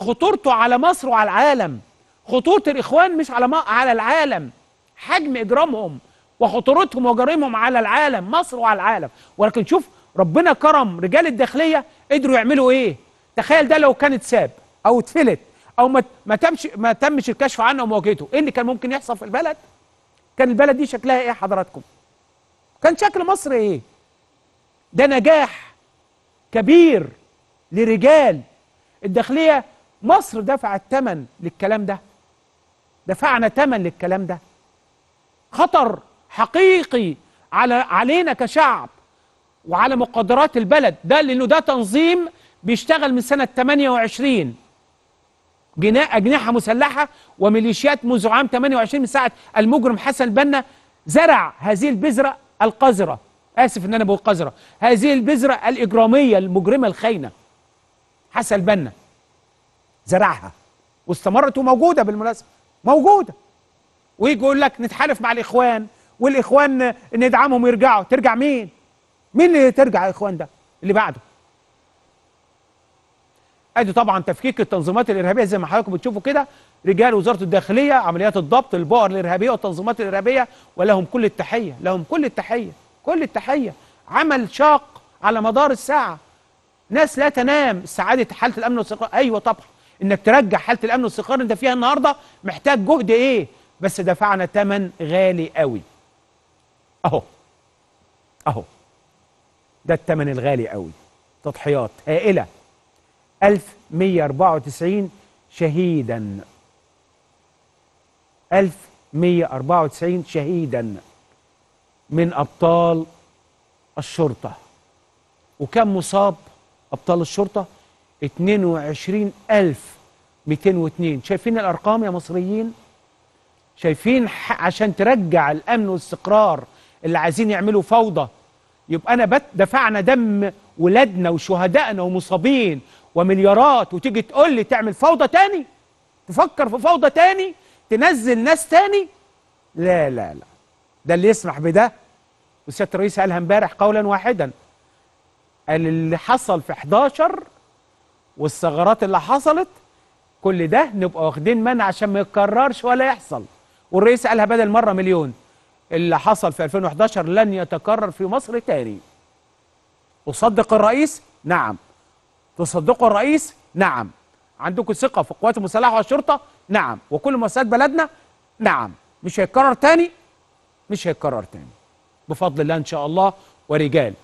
خطورته على مصر وعلى العالم. خطورة الإخوان مش على على العالم. حجم إجرامهم وخطورتهم وجرائمهم على العالم مصر وعلى العالم. ولكن شوف ربنا كرم رجال الداخلية قدروا يعملوا إيه؟ تخيل ده لو كانت ساب أو اتفلت أو ما ما تمش ما تمش الكشف عنه ومواجهته إيه اللي كان ممكن يحصل في البلد؟ كان البلد دي شكلها إيه حضراتكم؟ كان شكل مصر إيه؟ ده نجاح كبير لرجال الداخلية مصر دفعت ثمن للكلام ده. دفعنا ثمن للكلام ده. خطر حقيقي على علينا كشعب وعلى مقدرات البلد. ده لأنه ده تنظيم بيشتغل من سنة 28 جناء أجنحة مسلحة وميليشيات منذ عام 28 من ساعة المجرم حسن البنا زرع هذه البذرة القذرة. آسف إن أنا بقول قذرة. هذه البذرة الإجرامية المجرمة الخاينة. حسن البنا زرعها. واستمرت وموجودة بالمناسبة. موجودة. ويجي يقول لك نتحالف مع الإخوان والإخوان ندعمهم ويرجعوا. ترجع مين؟ مين اللي ترجع يا إخوان ده؟ اللي بعده. أدي طبعا تفكيك التنظيمات الإرهابية زي ما حضراتكم بتشوفوا كده. رجال وزارة الداخلية عمليات الضبط البؤر الإرهابية والتنظيمات الإرهابية ولهم كل التحية لهم كل التحية كل التحية. عمل شاق على مدار الساعة. ناس لا تنام. سعاده حالة الأمن والاستقرار أيوه طبعا. إنك ترجع حالة الأمن والاستقرار أنت فيها النهارده محتاج جهد إيه؟ بس دفعنا ثمن غالي قوي. أهو. أهو. ده الثمن الغالي قوي. تضحيات هائلة. 1194 شهيدا. 1194 شهيدا من أبطال الشرطة. وكم مصاب أبطال الشرطة؟ 22202 شايفين الأرقام يا مصريين؟ شايفين عشان ترجع الأمن والاستقرار اللي عايزين يعملوا فوضى. يبقى أنا بت دفعنا دم ولادنا وشهدائنا ومصابين ومليارات وتيجي تقول لي تعمل فوضى تاني؟ تفكر في فوضى تاني؟ تنزل ناس تاني؟ لا لا لا. ده اللي يسمح بده. وسياده الرئيس قالها امبارح قولا واحدا. قال اللي حصل في 11 والثغرات اللي حصلت كل ده نبقى واخدين منع عشان ما يتكررش ولا يحصل. والرئيس قالها بدل مرة مليون. اللي حصل في 2011 لن يتكرر في مصر تاني. تصدق الرئيس؟ نعم. تصدقوا الرئيس؟ نعم. عندكم ثقة في القوات المسلحة والشرطة؟ نعم. وكل مؤسسات بلدنا؟ نعم. مش هيتكرر تاني؟ مش هيتكرر تاني. بفضل الله إن شاء الله. ورجال.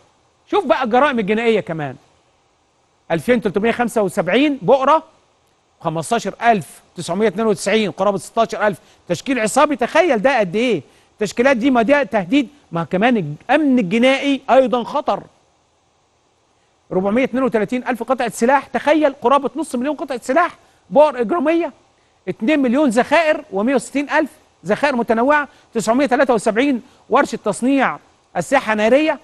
شوف بقى الجرائم الجنائية كمان. 2375 بؤرة 15992 قرابة 16000 تشكيل عصابي. تخيل ده قد إيه؟ التشكيلات دي ما ده تهديد ما كمان الأمن الجنائي أيضا خطر. 432 ألف قطعة سلاح. تخيل قرابة نص مليون قطعة سلاح بؤر إجرامية 2 مليون ذخائر و160 ألف ذخائر متنوعة 973 ورشة تصنيع اسلحه نارية